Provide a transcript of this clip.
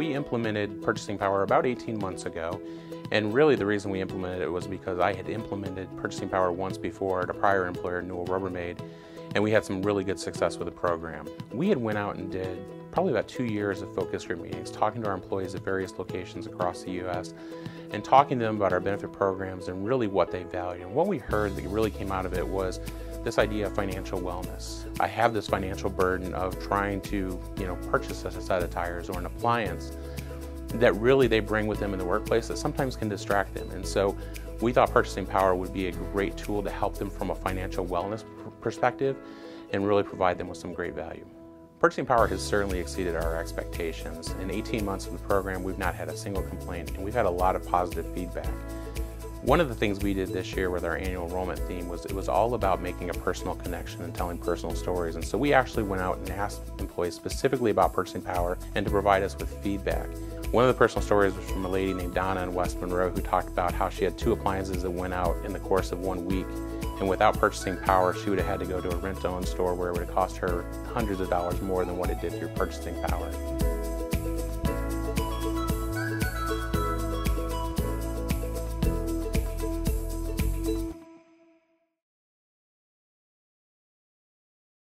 we implemented Purchasing Power about 18 months ago. And really the reason we implemented it was because I had implemented Purchasing Power once before at a prior employer, Newell Rubbermaid, and we had some really good success with the program. We had went out and did probably about two years of focus group meetings, talking to our employees at various locations across the U.S. and talking to them about our benefit programs and really what they value. And what we heard that really came out of it was this idea of financial wellness. I have this financial burden of trying to, you know, purchase a set of tires or an appliance that really they bring with them in the workplace that sometimes can distract them. And so we thought purchasing power would be a great tool to help them from a financial wellness perspective and really provide them with some great value. Purchasing Power has certainly exceeded our expectations. In 18 months of the program, we've not had a single complaint, and we've had a lot of positive feedback. One of the things we did this year with our annual enrollment theme was it was all about making a personal connection and telling personal stories. And so we actually went out and asked employees specifically about purchasing power and to provide us with feedback. One of the personal stories was from a lady named Donna in West Monroe who talked about how she had two appliances that went out in the course of one week and without purchasing power, she would have had to go to a rent-own store where it would have cost her hundreds of dollars more than what it did through purchasing power.